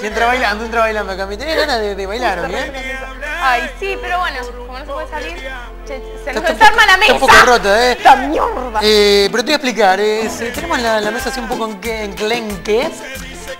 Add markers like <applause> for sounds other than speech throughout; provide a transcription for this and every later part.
Y entra bailando, entra bailando acá. Me tenés ganas de, de bailar, ¿o? Ay, sí, pero bueno, como no se puede salir, se, se nos desarma la mesa. está un poco rota, ¿eh? ¡Esta mierda! Eh, pero te voy a explicar, eh, tenemos la, la mesa así un poco enque- enclenque,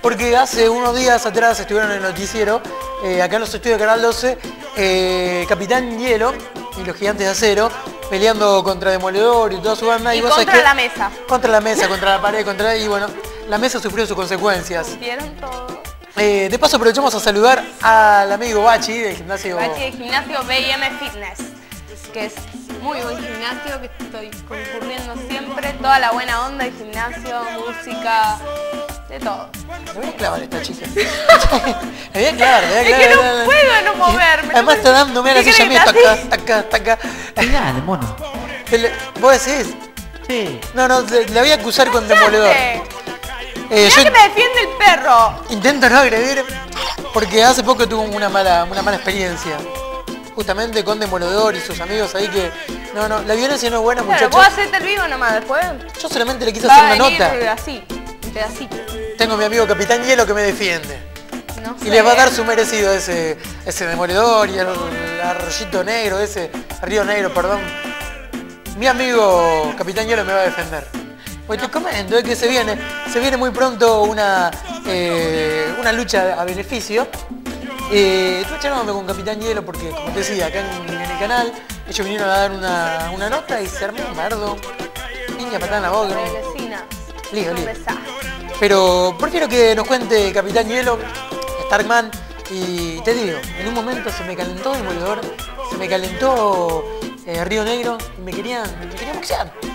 porque hace unos días atrás estuvieron en el noticiero, eh, acá en los estudios de Canal 12, eh, Capitán Hielo y los Gigantes de Acero, peleando contra Demoledor y toda su banda. Y vos sabés contra que- la mesa. Contra la mesa, contra la pared, contra... Y bueno, la mesa sufrió sus consecuencias. ¿Vieron todo? Eh, de paso aprovechamos a saludar al amigo Bachi del gimnasio... Bachi de gimnasio B&M Fitness, que es muy buen gimnasio, que estoy concurriendo siempre, toda la buena onda de gimnasio, música, de todo. Me voy a clavar esta chica. <laughs> me voy a clavar, me voy a Es clavar. que no puedo no moverme. Además está dándome a la ¿Qué silla mía, taca, taca, taca. Dale, mono. El- ¿Vos decís? Sí. No, no, le, le voy a acusar con demoledor. Eh, yo que me defiende el perro. intento no agredir porque hace poco tuve una mala, una mala experiencia. Justamente con Demoledor y sus amigos ahí que... No, no, la violencia no es buena, Claro, muchachos. vos hacerte el vivo nomás, después Yo solamente le quise va hacer a una nota. así, un pedacito. Tengo a mi amigo Capitán Hielo que me defiende. No Y les va a dar su merecido ese, ese demoledor y el, arroyito negro, ese río negro, perdón. Mi amigo Capitán Hielo me va a defender. Pues te comento es que se viene, se viene muy pronto una, eh, una lucha a beneficio. Eh, estuve charlando con Capitán Hielo porque, como te decía, acá en, en el canal, ellos vinieron a dar una, una nota y se armó un bardo. Piña patada en la boca. lío. desastre. Pero prefiero que nos cuente Capitán Hielo, Starkman, y te digo, en un momento se me calentó Demoledor, se me calentó eh, Río Negro, y me querían, me querían boxear.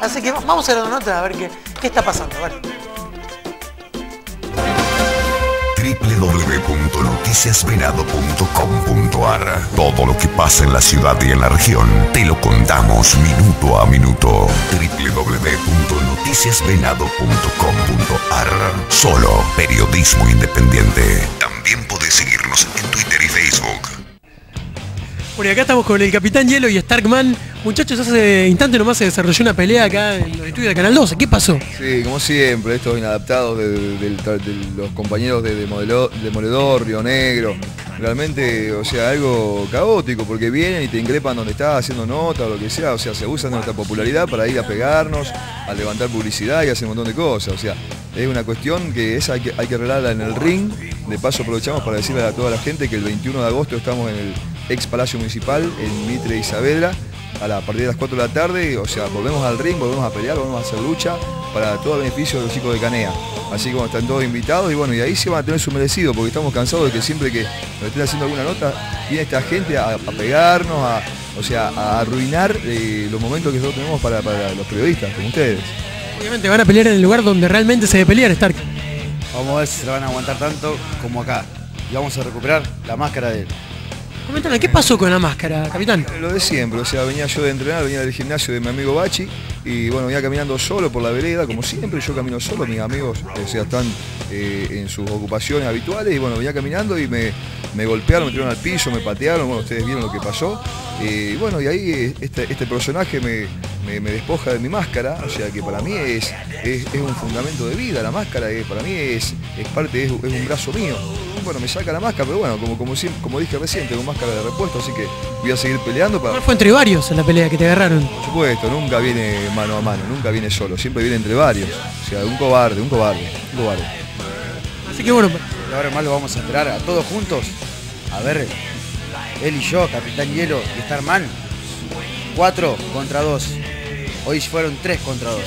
Así que va- vamos a la nota a ver qué, qué está pasando. www.noticiasvenado.com.ar Todo lo que pasa en la ciudad y en la región te lo contamos minuto a minuto. www.noticiasvenado.com.ar Solo periodismo independiente. También podés seguirnos en Twitter. Bueno, y acá estamos con el Capitán Hielo y Starkman. Muchachos, hace instante nomás se desarrolló una pelea acá en los estudios de Canal 12. ¿Qué pasó? Sí, como siempre, estos inadaptados de, de- los compañeros de Demolelo- Demoledor, Río Negro. Realmente, o sea, algo caótico, porque vienen y te increpan donde estás haciendo nota o lo que sea. O sea, se abusan de nuestra popularidad para ir a pegarnos, a levantar publicidad y hacer un montón de cosas. O sea, es una cuestión que esa que, hay que arreglarla en el ring. De paso aprovechamos para decirle a toda la gente que el 21 de agosto estamos en el ex Palacio Municipal, en Mitre y Saavedra a la a partir de las 4 de la tarde, o sea, volvemos al ring, volvemos a pelear, volvemos a hacer lucha para todo el beneficio de los chicos de Canea. Así como están todos invitados y bueno, y ahí se van a tener su merecido, porque estamos cansados de que siempre que nos estén haciendo alguna nota, viene esta gente a, a pegarnos, a, o sea, a arruinar eh, los momentos que nosotros tenemos para, para los periodistas, como ustedes. Obviamente van a pelear en el lugar donde realmente se debe pelear, Stark. Vamos a ver si se la van a aguantar tanto como acá. Y vamos a recuperar la máscara de él. Coméntame, ¿qué pasó con la máscara, Capitán? Lo de siempre, o sea, venía yo de entrenar, venía del gimnasio de mi amigo Bachi y bueno, venía caminando solo por la vereda, como siempre, yo camino solo, mis amigos, o sea, están eh, en sus ocupaciones habituales y bueno, venía caminando y me, me golpearon, me tiraron al piso, me patearon, bueno, ustedes vieron lo que pasó. Eh, y bueno, y ahí eh, este, este personaje me, me- me despoja de mi máscara, o sea que para mí es, es, es un fundamento de vida, la máscara es, para mí es, es parte, es, es un brazo mío. Bueno, me saca la máscara, pero bueno, como, como, siempre- como dije recién, tengo máscara de repuesto, así que voy a seguir peleando para... Fue entre varios en la pelea que te agarraron. Por supuesto, nunca viene mano a mano, nunca viene solo, siempre viene entre varios. O sea, un cobarde, un cobarde, un cobarde. Así que bueno, Y ahora más lo vamos a esperar a todos juntos. A ver, él y yo, Capitán Hielo y Starman. Cuatro contra dos. Hoy fueron tres contra dos.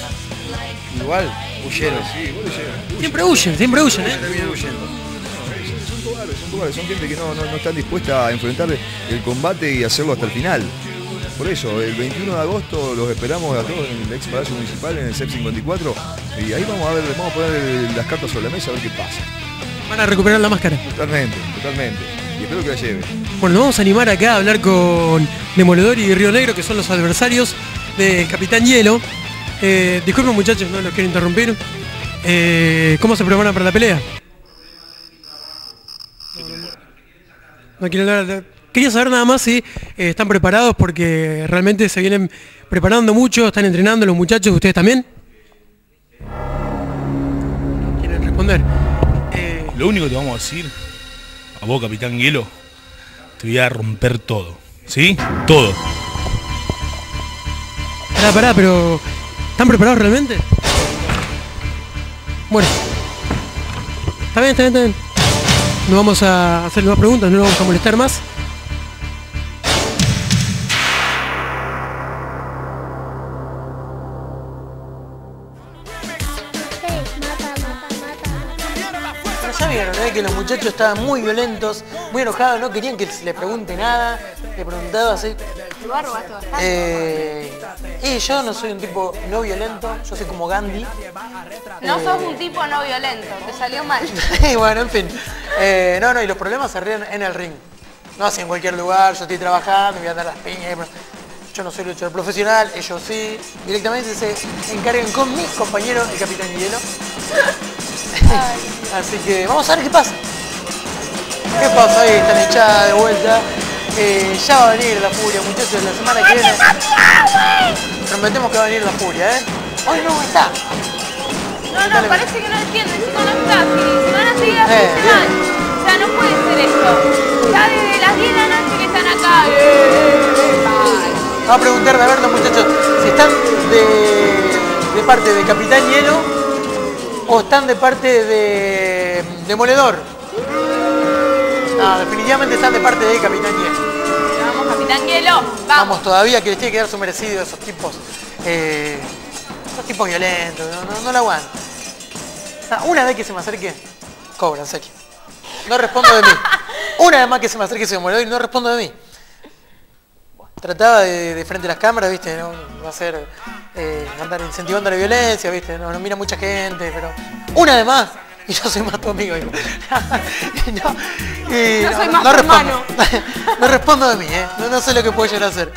Igual, huyeron. siempre huyen, siempre huyen, ¿eh? Terminan huyendo. Son cobardes, son cobardes, son gente que no, no, no están dispuesta a enfrentar el combate y hacerlo hasta el final. Por eso, el 21 de agosto los esperamos a todos en el ex Palacio Municipal, en el CEP 54, y ahí vamos a ver, vamos a poner las cartas sobre la mesa a ver qué pasa. Van a recuperar la máscara. Totalmente, totalmente. Y espero que la lleve. Bueno, nos vamos a animar acá a hablar con Demoledor y Río Negro, que son los adversarios Capitán Hielo. Eh, disculpen muchachos, no los quiero interrumpir. Eh, ¿Cómo se preparan para la pelea? No quiero hablar. Quería saber nada más si eh, están preparados porque realmente se vienen preparando mucho, están entrenando los muchachos, ustedes también. ¿Quieren responder? Lo único que te vamos a decir, a vos, Capitán Hielo, te voy a romper todo. ¿Sí? Todo. Pará, pará, pero. ¿Están preparados realmente? Bueno. Está bien, está bien, está bien. No vamos a hacer más preguntas, no nos vamos a molestar más. ¿eh? que los muchachos estaban muy violentos, muy enojados, no querían que se le pregunte nada. Le preguntaba así. Está bastante. Eh, y yo no soy un tipo no violento, yo soy como Gandhi. No sos un tipo no violento, te salió mal. <laughs> Y bueno, en fin. Eh, no, no, y los problemas se ríen en el ring. No así en cualquier lugar, yo estoy trabajando, me voy a dar las piñas. Yo no soy luchador profesional, ellos sí. Directamente se encargan con mi compañero, el Capitán Hielo. <laughs> Así que vamos a ver qué pasa. ¿Qué pasa? Ahí están echadas de vuelta. Eh, ya va a venir la furia, muchachos, la semana que viene. Prometemos que va a venir la furia, ¿eh? Hoy no está. No, no, parece que no entienden, si no, está. Si, van a seguir así, Eh, bien. van. O sea, no puede ser esto. Ya desde las 10 de la noche que están acá. eh. Vamos a preguntarle a ver los muchachos si están de, de parte de Capitán Hielo o están de parte de Demoledor. No, definitivamente están de parte de Capitán Hielo. Vamos, Capitán Hielo. Vamos. Vamos, todavía que les tiene que dar su merecido a esos tipos. eh, esos tipos violentos, no, no, no lo aguanto. Ah, Una vez que se me acerque, cobra, en serio. No respondo de mí. <laughs> Una vez más que se me acerque ese demoledor y no respondo de mí. Trataba de, de frente a las cámaras, viste, no va a ser eh, andar incentivando la violencia, viste, no, no mira mucha gente, pero una vez más y yo soy más tu amigo. digo. <laughs> no, y Yo soy más tu respondo. <laughs> no respondo de mí, ¿eh? no, no sé lo que puedo llegar a hacer.